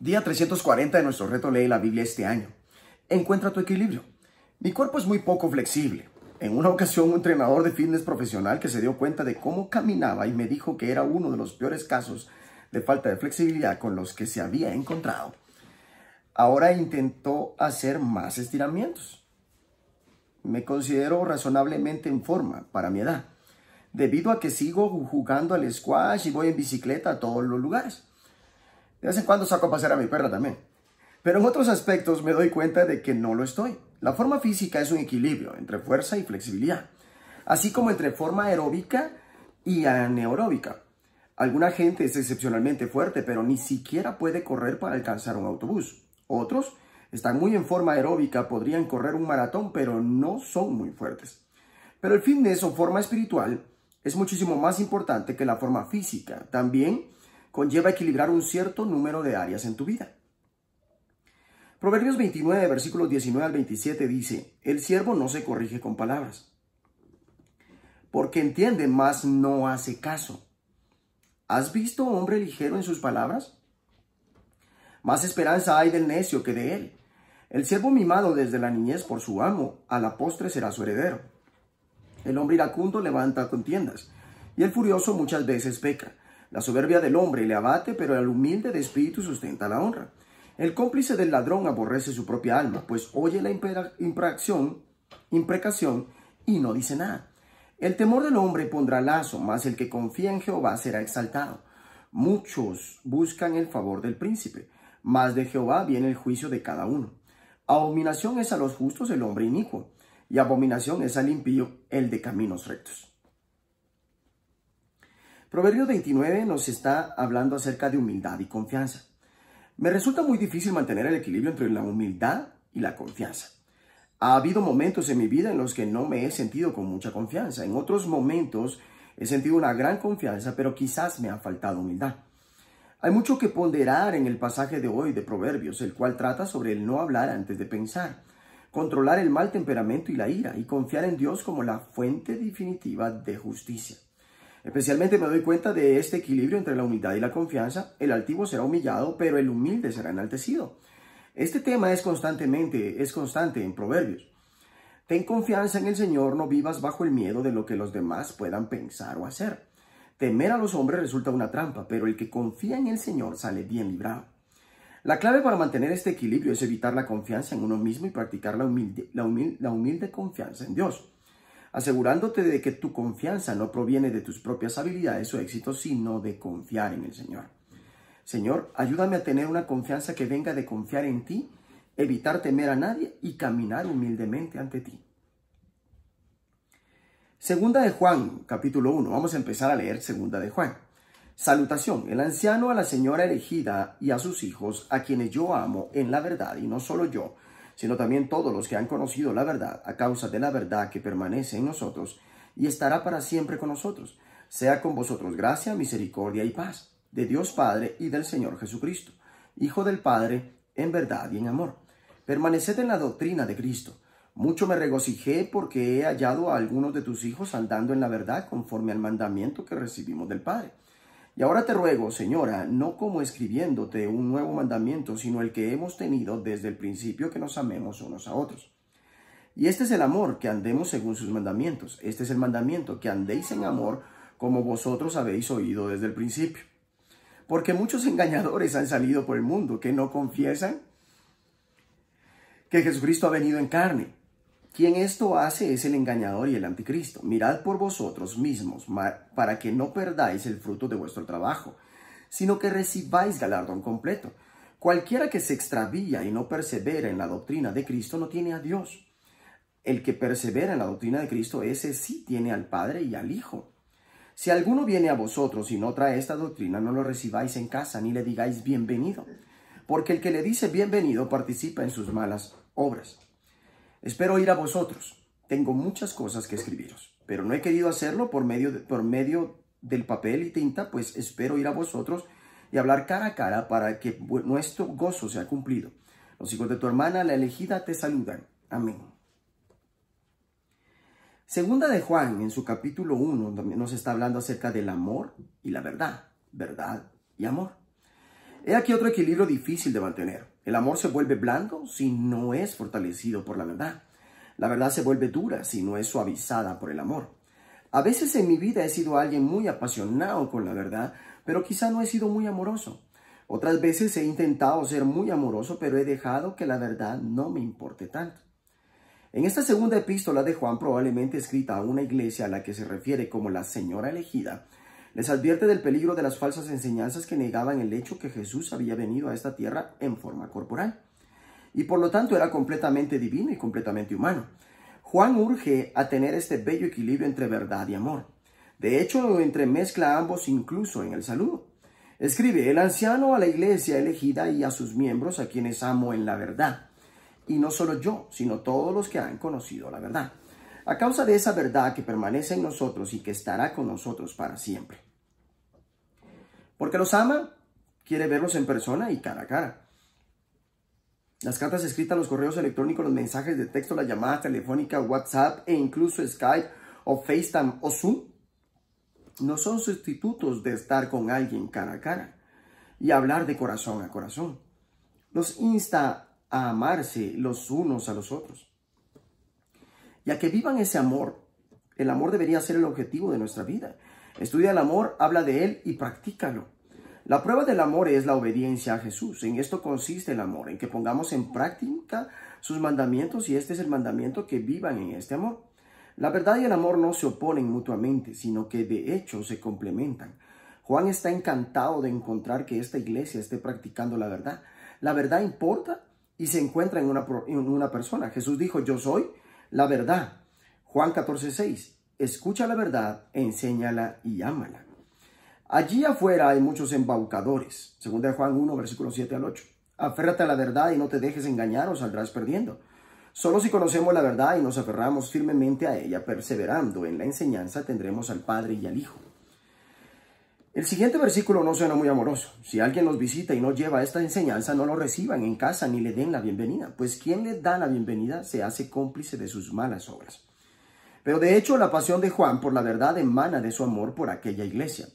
Día 340 de nuestro reto Lee la Biblia este año. Encuentra tu equilibrio. Mi cuerpo es muy poco flexible. En una ocasión, un entrenador de fitness profesional que se dio cuenta de cómo caminaba y me dijo que era uno de los peores casos de falta de flexibilidad con los que se había encontrado. Ahora intentó hacer más estiramientos. Me considero razonablemente en forma para mi edad, debido a que sigo jugando al squash y voy en bicicleta a todos los lugares. De vez en cuando saco a pasear a mi perra también. Pero en otros aspectos me doy cuenta de que no lo estoy. La forma física es un equilibrio entre fuerza y flexibilidad, así como entre forma aeróbica y anaeróbica. Alguna gente es excepcionalmente fuerte, pero ni siquiera puede correr para alcanzar un autobús. Otros están muy en forma aeróbica, podrían correr un maratón, pero no son muy fuertes. Pero el fitness o forma espiritual es muchísimo más importante que la forma física. También conlleva equilibrar un cierto número de áreas en tu vida. Proverbios 29, versículos 19 al 27 dice, El siervo no se corrige con palabras, porque entiende, mas no hace caso. ¿Has visto hombre ligero en sus palabras? Más esperanza hay del necio que de él. El siervo mimado desde la niñez por su amo, a la postre será su heredero. El hombre iracundo levanta contiendas, y el furioso muchas veces peca. La soberbia del hombre le abate, pero el humilde de espíritu sustenta la honra. El cómplice del ladrón aborrece su propia alma, pues oye la imprecación, imprecación y no dice nada. El temor del hombre pondrá lazo, mas el que confía en Jehová será exaltado. Muchos buscan el favor del príncipe, mas de Jehová viene el juicio de cada uno. Abominación es a los justos el hombre inicuo, y abominación es al impío el de caminos rectos. Proverbios 29 nos está hablando acerca de humildad y confianza. Me resulta muy difícil mantener el equilibrio entre la humildad y la confianza. Ha habido momentos en mi vida en los que no me he sentido con mucha confianza. En otros momentos he sentido una gran confianza, pero quizás me ha faltado humildad. Hay mucho que ponderar en el pasaje de hoy de Proverbios, el cual trata sobre el no hablar antes de pensar, controlar el mal temperamento y la ira, y confiar en Dios como la fuente definitiva de justicia. Especialmente me doy cuenta de este equilibrio entre la humildad y la confianza. El altivo será humillado, pero el humilde será enaltecido. Este tema es constantemente, es constante en Proverbios. Ten confianza en el Señor, no vivas bajo el miedo de lo que los demás puedan pensar o hacer. Temer a los hombres resulta una trampa, pero el que confía en el Señor sale bien librado. La clave para mantener este equilibrio es evitar la confianza en uno mismo y practicar la humilde, la humilde confianza en Dios asegurándote de que tu confianza no proviene de tus propias habilidades o éxitos, sino de confiar en el Señor. Señor, ayúdame a tener una confianza que venga de confiar en ti, evitar temer a nadie y caminar humildemente ante ti. Segunda de Juan, capítulo 1. Vamos a empezar a leer Segunda de Juan. Salutación, el anciano a la señora elegida y a sus hijos, a quienes yo amo en la verdad, y no solo yo, sino también todos los que han conocido la verdad a causa de la verdad que permanece en nosotros y estará para siempre con nosotros. Sea con vosotros gracia, misericordia y paz, de Dios Padre y del Señor Jesucristo, Hijo del Padre, en verdad y en amor. Permaneced en la doctrina de Cristo. Mucho me regocijé porque he hallado a algunos de tus hijos andando en la verdad conforme al mandamiento que recibimos del Padre. Y ahora te ruego, Señora, no como escribiéndote un nuevo mandamiento, sino el que hemos tenido desde el principio que nos amemos unos a otros. Y este es el amor, que andemos según sus mandamientos. Este es el mandamiento, que andéis en amor como vosotros habéis oído desde el principio. Porque muchos engañadores han salido por el mundo que no confiesan que Jesucristo ha venido en carne. Quien esto hace es el engañador y el anticristo. Mirad por vosotros mismos, para que no perdáis el fruto de vuestro trabajo, sino que recibáis galardón completo. Cualquiera que se extravía y no persevera en la doctrina de Cristo no tiene a Dios. El que persevera en la doctrina de Cristo, ese sí tiene al Padre y al Hijo. Si alguno viene a vosotros y no trae esta doctrina, no lo recibáis en casa ni le digáis bienvenido, porque el que le dice bienvenido participa en sus malas obras. Espero ir a vosotros. Tengo muchas cosas que escribiros, pero no he querido hacerlo por medio, por medio del papel y tinta, pues espero ir a vosotros y hablar cara a cara para que nuestro gozo sea cumplido. Los hijos de tu hermana, la elegida, te saludan. Amén. Segunda de Juan, en su capítulo 1, nos está hablando acerca del amor y la verdad, verdad y amor. He aquí otro equilibrio difícil de mantener. El amor se vuelve blando si no es fortalecido por la verdad. La verdad se vuelve dura si no es suavizada por el amor. A veces en mi vida he sido alguien muy apasionado con la verdad, pero quizá no he sido muy amoroso. Otras veces he intentado ser muy amoroso, pero he dejado que la verdad no me importe tanto. En esta segunda epístola de Juan, probablemente escrita a una iglesia a la que se refiere como la Señora elegida, les advierte del peligro de las falsas enseñanzas que negaban el hecho que Jesús había venido a esta tierra en forma corporal. Y por lo tanto era completamente divino y completamente humano. Juan urge a tener este bello equilibrio entre verdad y amor. De hecho, entremezcla ambos incluso en el saludo. Escribe, el anciano a la iglesia elegida y a sus miembros a quienes amo en la verdad. Y no solo yo, sino todos los que han conocido la verdad. A causa de esa verdad que permanece en nosotros y que estará con nosotros para siempre. Porque los ama, quiere verlos en persona y cara a cara. Las cartas escritas, los correos electrónicos, los mensajes de texto, las llamadas telefónicas, WhatsApp e incluso Skype o FaceTime o Zoom no son sustitutos de estar con alguien cara a cara y hablar de corazón a corazón. Los insta a amarse los unos a los otros. Y a que vivan ese amor. El amor debería ser el objetivo de nuestra vida. Estudia el amor, habla de él y practícalo. La prueba del amor es la obediencia a Jesús. En esto consiste el amor, en que pongamos en práctica sus mandamientos y este es el mandamiento que vivan en este amor. La verdad y el amor no se oponen mutuamente, sino que de hecho se complementan. Juan está encantado de encontrar que esta iglesia esté practicando la verdad. La verdad importa y se encuentra en una, persona. Jesús dijo, yo soy la verdad. Juan 14, 6. Escucha la verdad, enséñala y ámala. Allí afuera hay muchos embaucadores. Según de Juan 1, versículo 7 al 8. Aférrate a la verdad y no te dejes engañar o saldrás perdiendo. Solo si conocemos la verdad y nos aferramos firmemente a ella, perseverando en la enseñanza, tendremos al Padre y al Hijo. El siguiente versículo no suena muy amoroso. Si alguien los visita y no lleva esta enseñanza, no lo reciban en casa ni le den la bienvenida, pues quien le da la bienvenida se hace cómplice de sus malas obras. Pero de hecho, la pasión de Juan por la verdad emana de su amor por aquella iglesia.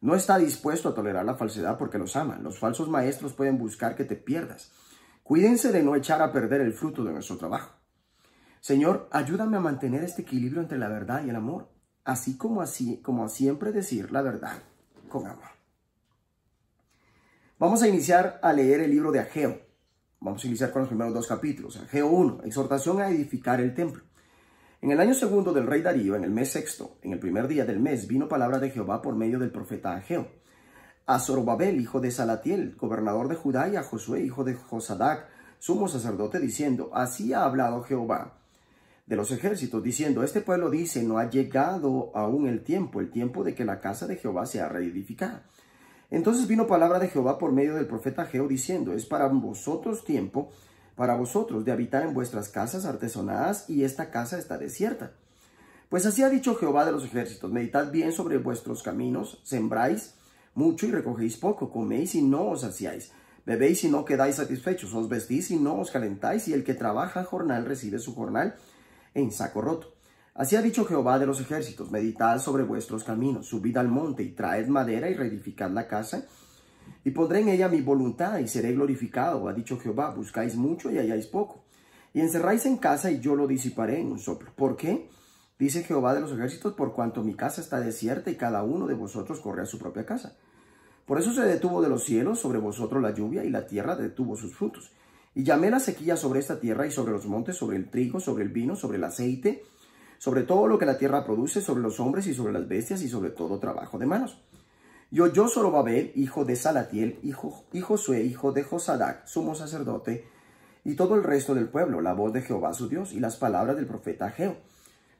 No está dispuesto a tolerar la falsedad porque los ama. Los falsos maestros pueden buscar que te pierdas. Cuídense de no echar a perder el fruto de nuestro trabajo. Señor, ayúdame a mantener este equilibrio entre la verdad y el amor, así como así como a siempre decir la verdad con amor. Vamos a iniciar a leer el libro de Ageo. Vamos a iniciar con los primeros dos capítulos. Ageo 1, exhortación a edificar el templo. En el año segundo del rey Darío, en el mes sexto, en el primer día del mes, vino palabra de Jehová por medio del profeta Ageo a Zorobabel, hijo de Salatiel, gobernador de Judá, y a Josué, hijo de Josadac, sumo sacerdote, diciendo, así ha hablado Jehová de los ejércitos, diciendo, este pueblo dice, no ha llegado aún el tiempo, el tiempo de que la casa de Jehová sea reedificada. Entonces vino palabra de Jehová por medio del profeta Geo, diciendo, es para vosotros tiempo, para vosotros de habitar en vuestras casas artesonadas, y esta casa está desierta. Pues así ha dicho Jehová de los ejércitos, meditad bien sobre vuestros caminos, sembráis, mucho y recogéis poco, coméis y no os saciáis, bebéis y no quedáis satisfechos, os vestís y no os calentáis, y el que trabaja jornal recibe su jornal en saco roto. Así ha dicho Jehová de los ejércitos, meditad sobre vuestros caminos, subid al monte y traed madera y reedificad la casa, y pondré en ella mi voluntad y seré glorificado, ha dicho Jehová, buscáis mucho y halláis poco, y encerráis en casa y yo lo disiparé en un soplo. ¿Por qué? Dice Jehová de los ejércitos, por cuanto mi casa está desierta y cada uno de vosotros corre a su propia casa. Por eso se detuvo de los cielos sobre vosotros la lluvia y la tierra detuvo sus frutos. Y llamé la sequía sobre esta tierra y sobre los montes, sobre el trigo, sobre el vino, sobre el aceite, sobre todo lo que la tierra produce, sobre los hombres y sobre las bestias y sobre todo trabajo de manos. Y oyó Zorobabel, hijo de Salatiel, hijo, y Josué, hijo de Josadac, sumo sacerdote, y todo el resto del pueblo, la voz de Jehová su Dios y las palabras del profeta Ageo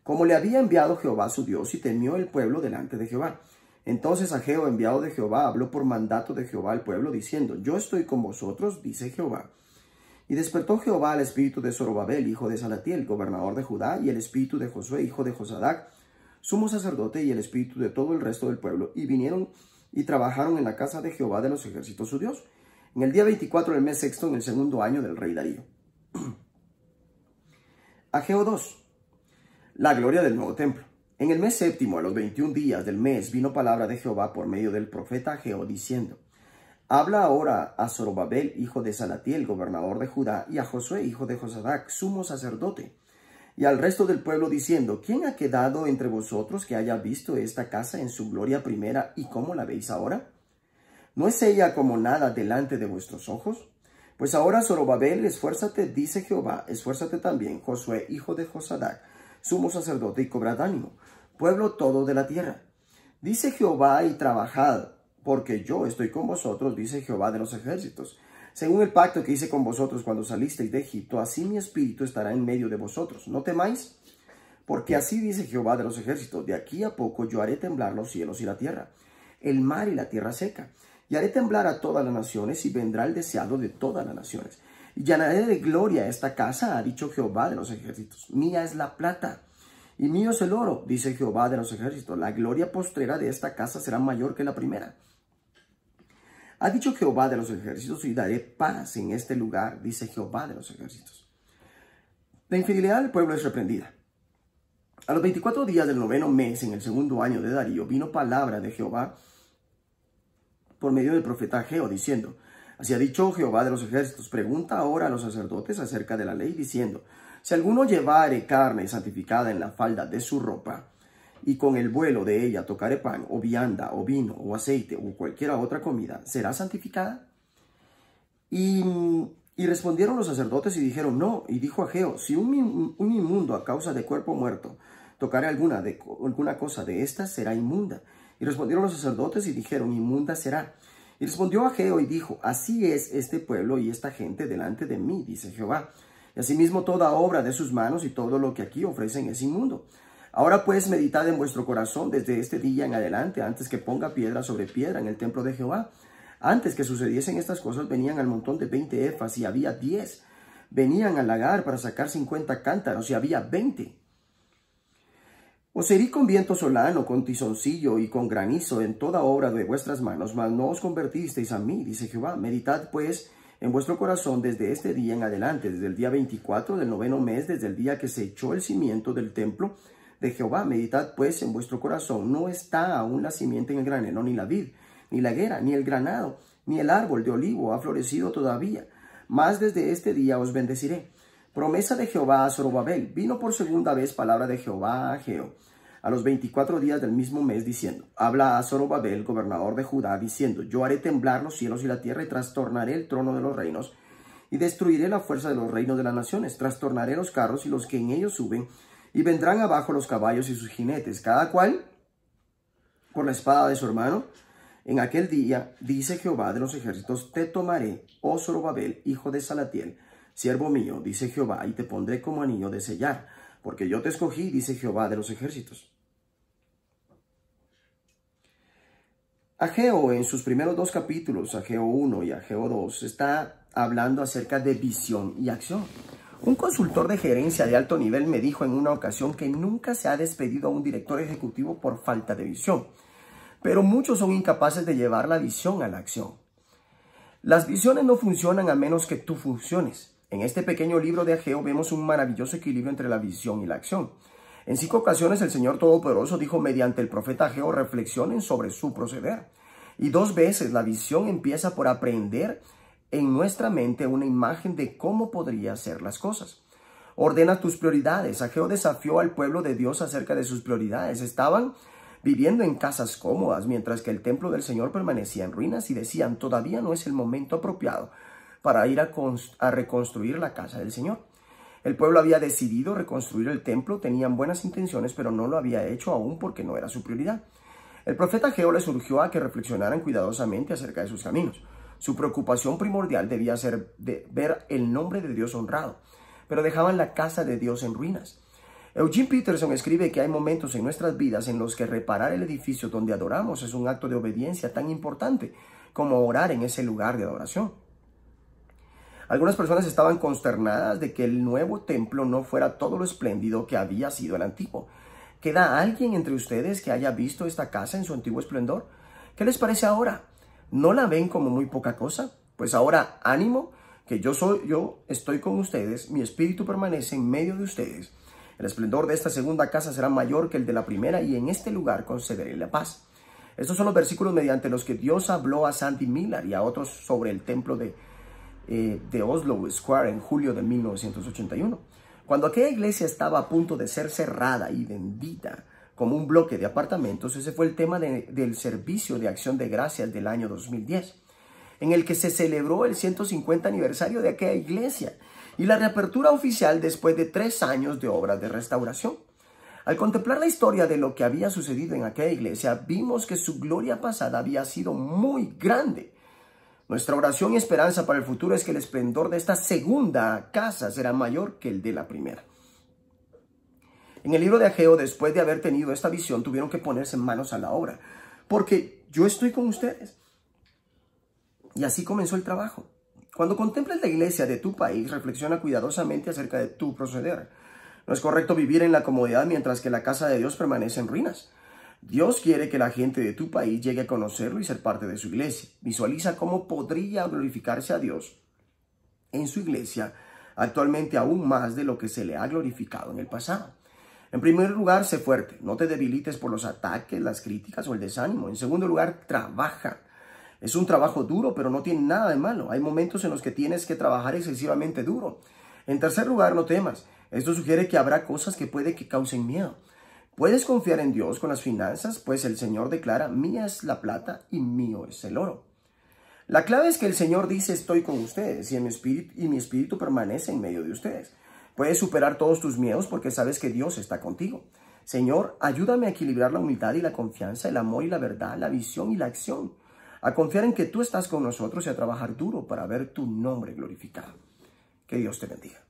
como le había enviado Jehová su Dios, y temió el pueblo delante de Jehová. Entonces Ageo, enviado de Jehová, habló por mandato de Jehová al pueblo, diciendo, Yo estoy con vosotros, dice Jehová. Y despertó Jehová al espíritu de Zorobabel, hijo de Salatiel, gobernador de Judá, y el espíritu de Josué, hijo de Josadac, sumo sacerdote, y el espíritu de todo el resto del pueblo, y vinieron y trabajaron en la casa de Jehová de los ejércitos su Dios, en el día 24 del mes sexto, en el segundo año del rey Darío. Ageo 2. La gloria del nuevo templo. En el mes séptimo, a los veintiún días del mes, vino palabra de Jehová por medio del profeta Ageo, diciendo, Habla ahora a Zorobabel, hijo de Salatiel, gobernador de Judá, y a Josué, hijo de Josadac, sumo sacerdote, y al resto del pueblo diciendo, ¿quién ha quedado entre vosotros que haya visto esta casa en su gloria primera y cómo la veis ahora? ¿No es ella como nada delante de vuestros ojos? Pues ahora, Zorobabel, esfuérzate, dice Jehová, esfuérzate también, Josué, hijo de Josadac, sumo sacerdote, y cobrad ánimo, pueblo todo de la tierra. Dice Jehová, y trabajad, porque yo estoy con vosotros, dice Jehová de los ejércitos. Según el pacto que hice con vosotros cuando salisteis de Egipto, así mi espíritu estará en medio de vosotros. No temáis, porque así dice Jehová de los ejércitos, de aquí a poco yo haré temblar los cielos y la tierra, el mar y la tierra seca y haré temblar a todas las naciones, y vendrá el deseado de todas las naciones. Y llenaré de gloria esta casa, ha dicho Jehová de los ejércitos. Mía es la plata, y mío es el oro, dice Jehová de los ejércitos. La gloria postrera de esta casa será mayor que la primera. Ha dicho Jehová de los ejércitos, y daré paz en este lugar, dice Jehová de los ejércitos. La infidelidad del pueblo es reprendida. A los 24 días del noveno mes, en el segundo año de Darío, vino palabra de Jehová por medio del profeta Geo, diciendo, Así ha dicho Jehová de los ejércitos, pregunta ahora a los sacerdotes acerca de la ley, diciendo, Si alguno llevare carne santificada en la falda de su ropa, y con el vuelo de ella tocare pan, o vianda, o vino, o aceite, o cualquiera otra comida, ¿será santificada? Y, respondieron los sacerdotes y dijeron, no, y dijo a Geo, si un, un inmundo a causa de cuerpo muerto tocare alguna, de, alguna cosa de estas, será inmunda y respondieron los sacerdotes y dijeron, inmunda será. Y respondió Ageo y dijo, así es este pueblo y esta gente delante de mí, dice Jehová. Y asimismo toda obra de sus manos y todo lo que aquí ofrecen es inmundo. Ahora pues meditad en vuestro corazón desde este día en adelante, antes que ponga piedra sobre piedra en el templo de Jehová. Antes que sucediesen estas cosas, venían al montón de veinte efas y había diez. Venían al lagar para sacar cincuenta cántaros y había veinte. Os herí con viento solano, con tizoncillo y con granizo en toda obra de vuestras manos, mas no os convertisteis a mí, dice Jehová. Meditad pues en vuestro corazón desde este día en adelante, desde el día 24 del noveno mes, desde el día que se echó el cimiento del templo de Jehová. Meditad pues en vuestro corazón, no está aún la simiente en el granero, ni la vid, ni la higuera, ni el granado, ni el árbol de olivo ha florecido todavía. Mas desde este día os bendeciré. Promesa de Jehová a Zorobabel. Vino por segunda vez palabra de Jehová a Geo a los veinticuatro días del mismo mes, diciendo, habla a Zorobabel, gobernador de Judá, diciendo, yo haré temblar los cielos y la tierra y trastornaré el trono de los reinos y destruiré la fuerza de los reinos de las naciones, trastornaré los carros y los que en ellos suben, y vendrán abajo los caballos y sus jinetes, cada cual por la espada de su hermano. En aquel día, dice Jehová de los ejércitos, te tomaré, oh Zorobabel, hijo de Salatiel, Siervo mío, dice Jehová, y te pondré como anillo de sellar, porque yo te escogí, dice Jehová de los ejércitos. Ageo en sus primeros dos capítulos, Ageo 1 y Ageo 2, está hablando acerca de visión y acción. Un consultor de gerencia de alto nivel me dijo en una ocasión que nunca se ha despedido a un director ejecutivo por falta de visión, pero muchos son incapaces de llevar la visión a la acción. Las visiones no funcionan a menos que tú funciones. En este pequeño libro de Ageo vemos un maravilloso equilibrio entre la visión y la acción. En cinco ocasiones el Señor Todopoderoso dijo mediante el profeta Ageo reflexionen sobre su proceder. Y dos veces la visión empieza por aprender en nuestra mente una imagen de cómo podría ser las cosas. Ordena tus prioridades. Ageo desafió al pueblo de Dios acerca de sus prioridades. Estaban viviendo en casas cómodas mientras que el templo del Señor permanecía en ruinas y decían todavía no es el momento apropiado para ir a, reconstruir la casa del Señor. El pueblo había decidido reconstruir el templo, tenían buenas intenciones, pero no lo había hecho aún porque no era su prioridad. El profeta Geo le surgió a que reflexionaran cuidadosamente acerca de sus caminos. Su preocupación primordial debía ser de ver el nombre de Dios honrado, pero dejaban la casa de Dios en ruinas. Eugene Peterson escribe que hay momentos en nuestras vidas en los que reparar el edificio donde adoramos es un acto de obediencia tan importante como orar en ese lugar de adoración. Algunas personas estaban consternadas de que el nuevo templo no fuera todo lo espléndido que había sido el antiguo. ¿Queda alguien entre ustedes que haya visto esta casa en su antiguo esplendor? ¿Qué les parece ahora? ¿No la ven como muy poca cosa? Pues ahora, ánimo, que yo soy, yo estoy con ustedes, mi espíritu permanece en medio de ustedes. El esplendor de esta segunda casa será mayor que el de la primera y en este lugar concederé la paz. Estos son los versículos mediante los que Dios habló a Sandy Miller y a otros sobre el templo de, eh, de Oslo Square en julio de 1981. Cuando aquella iglesia estaba a punto de ser cerrada y vendida como un bloque de apartamentos, ese fue el tema del servicio de acción de gracias del año 2010, en el que se celebró el 150 aniversario de aquella iglesia y la reapertura oficial después de tres años de obras de restauración. Al contemplar la historia de lo que había sucedido en aquella iglesia, vimos que su gloria pasada había sido muy grande. Nuestra oración y esperanza para el futuro es que el esplendor de esta segunda casa será mayor que el de la primera. En el libro de Ageo, después de haber tenido esta visión, tuvieron que ponerse manos a la obra, porque yo estoy con ustedes. Y así comenzó el trabajo. Cuando contemples la iglesia de tu país, reflexiona cuidadosamente acerca de tu proceder. No es correcto vivir en la comodidad mientras que la casa de Dios permanece en ruinas. Dios quiere que la gente de tu país llegue a conocerlo y ser parte de su iglesia. Visualiza cómo podría glorificarse a Dios en su iglesia actualmente aún más de lo que se le ha glorificado en el pasado. En primer lugar, sé fuerte, no te debilites por los ataques, las críticas o el desánimo. En segundo lugar, trabaja. Es un trabajo duro, pero no tiene nada de malo. Hay momentos en los que tienes que trabajar excesivamente duro. En tercer lugar, no temas. Esto sugiere que habrá cosas que puede que causen miedo. Puedes confiar en Dios con las finanzas, pues el Señor declara, mía es la plata y mío es el oro. La clave es que el Señor dice, estoy con ustedes y, mi espíritu, y mi espíritu permanece en medio de ustedes. Puedes superar todos tus miedos porque sabes que Dios está contigo. Señor, ayúdame a equilibrar la humildad y la confianza, el amor y la verdad, la visión y la acción, a confiar en que tú estás con nosotros y a trabajar duro para ver tu nombre glorificado. Que Dios te bendiga.